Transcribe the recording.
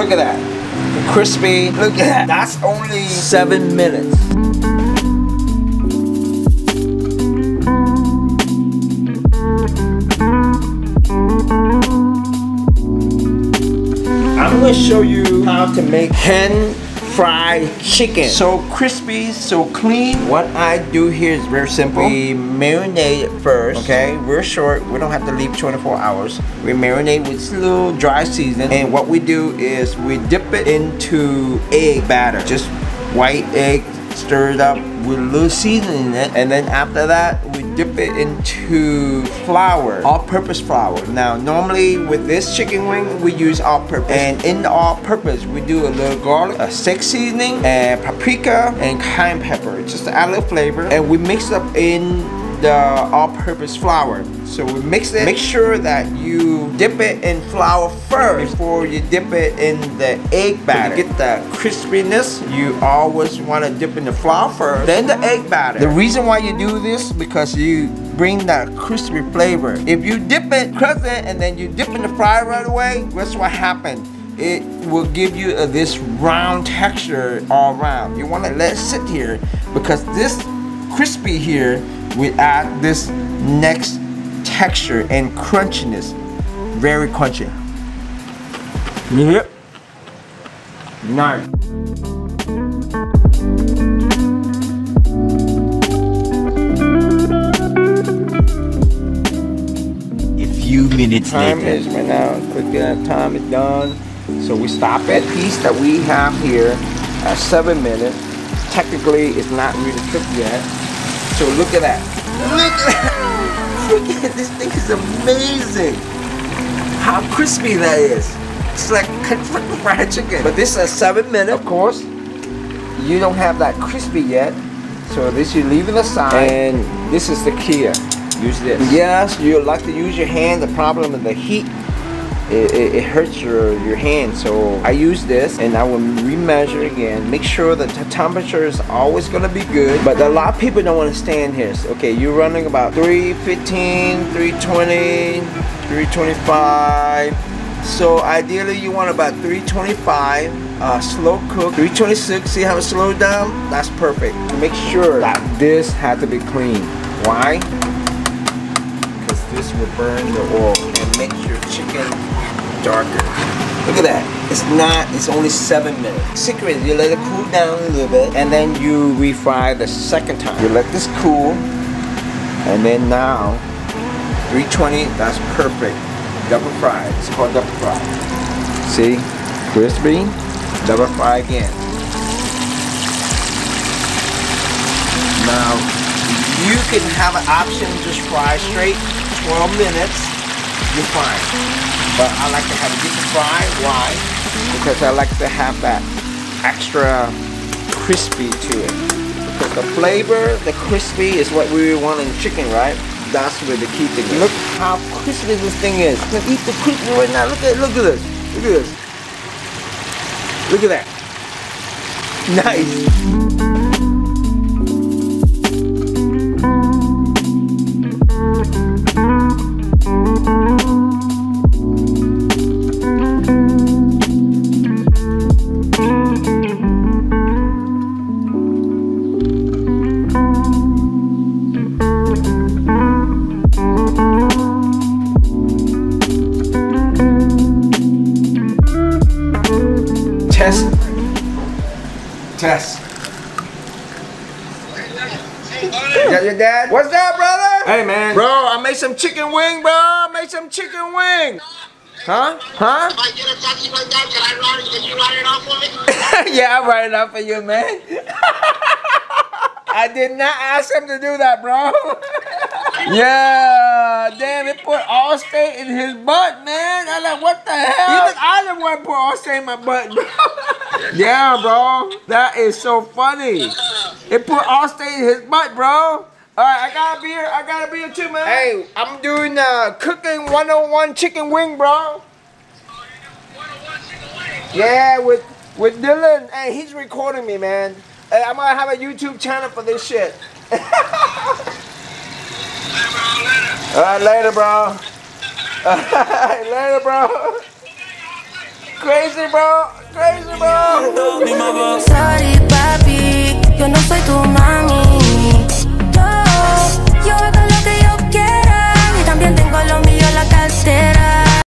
Look at that. Crispy. Look at that. That's only seven minutes. I'm gonna show you how to make hen fried chicken. So crispy, so clean. What I do here is very simple. We marinate it first, okay? We're short, we don't have to leave 24 hours. We marinate with a little dry season. And what we do is we dip it into egg batter. Just white egg, stir it up with a little seasoning in it. And then after that, we dip it into flour, all-purpose flour. Now, normally with this chicken wing, we use all-purpose. And in the all-purpose, we do a little garlic, a steak seasoning, and paprika, and cayenne pepper, just to add a little flavor. And we mix up in the all-purpose flour. So we mix it. Make sure that you dip it in flour first before you dip it in the egg batter. To get the crispiness, you always want to dip in the flour first, then the egg batter. The reason why you do this because you bring that crispy flavor. If you dip it, crust it, and then you dip in the flour right away, guess what happened? it will give you a, this round texture all around. You want to let it sit here because this crispy here we add this next texture and crunchiness. Very crunchy. Yep. Nice. A few minutes Time later. is right now. Quick that time is done. So we stop at Piece that we have here at seven minutes. Technically, it's not really cooked yet. So look at that. Look at that. Look at this thing is amazing. How crispy that is. It's like fried chicken. But this is seven minutes. Of course, you don't have that crispy yet. So this you leave it aside. And this is the key. Use this. Yes, you like to use your hand. The problem is the heat it, it, it, hurts your, your hand. So I use this and I will remeasure again. Make sure that the temperature is always gonna be good. But a lot of people don't wanna stand here. So, okay, you're running about 315, 320, 325. So ideally you want about 325, uh, slow cook, 326, see how it slowed down? That's perfect. Make sure that this had to be clean. Why? Because this will burn the oil and make your chicken darker. Look at that. It's not, it's only seven minutes. Secret is you let it cool down a little bit and then you refry the second time. You let this cool and then now 320, that's perfect. Double fried, it's called double fried. See, crispy, double fry again. Now, you can have an option just fry straight 12 minutes, you're fine. But I like to have it deep fry. Why? Because I like to have that extra crispy to it. Because the flavor, the crispy is what we want in chicken, right? That's where the key thing is. Look how crispy this thing is. I'm gonna eat the crispy right now. Look at look at this. Look at this. Look at that. Nice. Test. Test. Is that your dad? What's that, brother? Hey, man. Bro, I made some chicken wing, bro. I made some chicken wing. Huh? Huh? If I get a taxi like that, can I ride it? Can you ride it off for me? yeah, I'll write it out for you, man. I did not ask him to do that, bro. yeah, damn, it put Allstate in his butt, man. I'm like, what the hell? Even I didn't want to put Allstate in my butt, bro. Yeah, bro. That is so funny. It put Allstate in his butt, bro. All right, I got a beer. I got a beer too, man. Hey, I'm doing uh, cooking 101 chicken wing, bro. Yeah, with with Dylan. Hey, he's recording me, man. Hey, I'm gonna have a YouTube channel for this shit. All right, later, bro. All right, later, bro. Crazy, bro. Crazy, bro.